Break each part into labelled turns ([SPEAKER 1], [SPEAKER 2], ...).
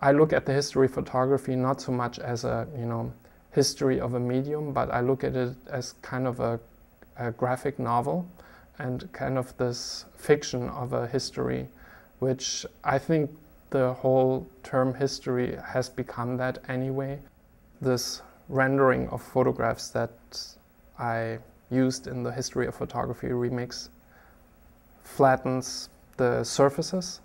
[SPEAKER 1] I look at the history of photography not so much as a, you know, history of a medium, but I look at it as kind of a, a graphic novel and kind of this fiction of a history, which I think the whole term history has become that anyway. This rendering of photographs that I used in the History of Photography remix flattens the surfaces.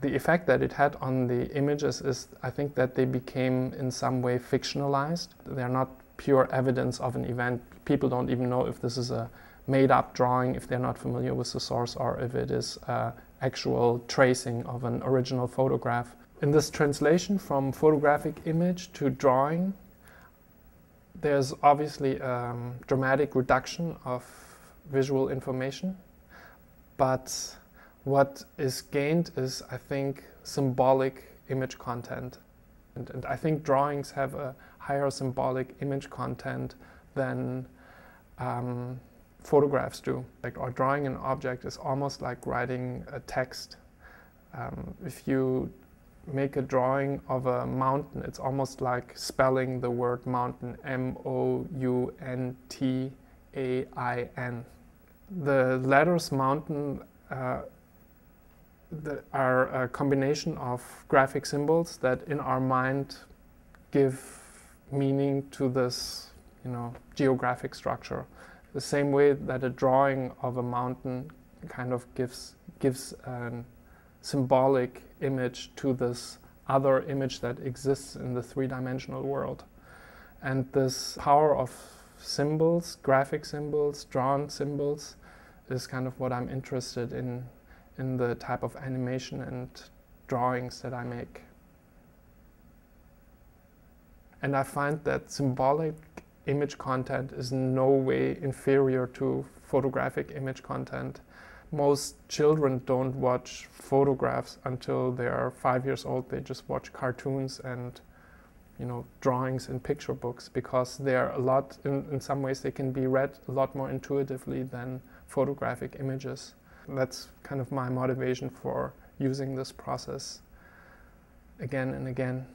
[SPEAKER 1] The effect that it had on the images is, I think, that they became in some way fictionalized. They're not pure evidence of an event. People don't even know if this is a made up drawing, if they're not familiar with the source, or if it is uh, actual tracing of an original photograph. In this translation from photographic image to drawing, there's obviously a um, dramatic reduction of visual information, but what is gained is, I think, symbolic image content. And, and, I think drawings have a higher symbolic image content than um, photographs do. Like, or drawing an object is almost like writing a text. Um, if you make a drawing of a mountain, it's almost like spelling the word mountain M O U N T A I N. The letters mountain uh, are a combination of graphic symbols that in our mind give meaning to this you know, geographic structure. The same way that a drawing of a mountain kind of gives, gives a symbolic image to this other image that exists in the three-dimensional world. And this power of symbols, graphic symbols, drawn symbols, is kind of what I'm interested in in the type of animation and drawings that I make. And I find that symbolic image content is no way inferior to photographic image content. Most children don't watch photographs until they are five years old. They just watch cartoons and you know drawings and picture books because they're a lot in, in some ways they can be read a lot more intuitively than photographic images. That's kind of my motivation for using this process again and again.